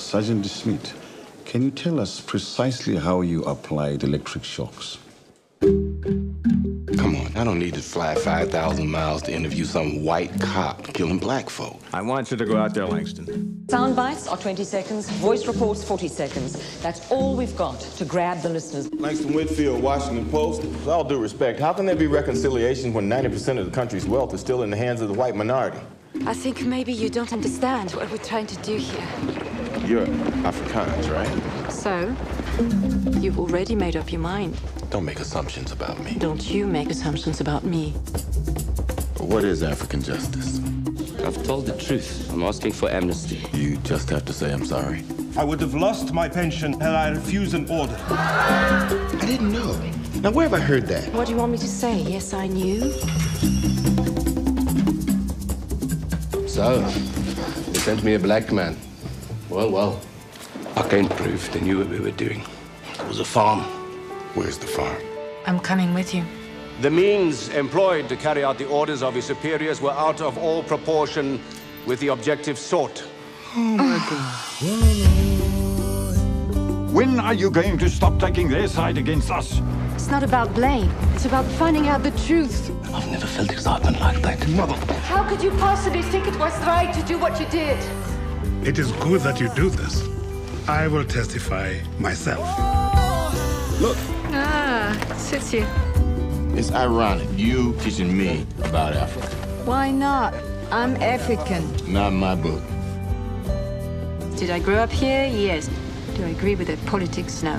Sergeant Smith, can you tell us precisely how you applied electric shocks? Come on, I don't need to fly 5,000 miles to interview some white cop killing black folk. I want you to go out there, Langston. Sound bites are 20 seconds, voice reports 40 seconds. That's all we've got to grab the listeners. Langston Whitfield, Washington Post. With all due respect, how can there be reconciliation when 90% of the country's wealth is still in the hands of the white minority? I think maybe you don't understand what we're trying to do here. You're Afrikaans, right? So, you've already made up your mind. Don't make assumptions about me. Don't you make assumptions about me. What is African justice? I've told the truth. I'm asking for amnesty. You just have to say I'm sorry. I would have lost my pension had I refused an order. I didn't know. Now, where have I heard that? What do you want me to say? Yes, I knew. So, they sent me a black man. Well, well. I can't prove they knew what we were doing. It was a farm. Where's the farm? I'm coming with you. The means employed to carry out the orders of his superiors were out of all proportion with the objective sought. Oh my God. When are you going to stop taking their side against us? It's not about blame. It's about finding out the truth. I've never felt excitement like that. Mother. How could you possibly think it was right to do what you did? It is good that you do this. I will testify myself. Look, Ah, suits you. it's ironic you teaching me about Africa. Why not? I'm African. Not my book. Did I grow up here? Yes. Do I agree with their politics? No.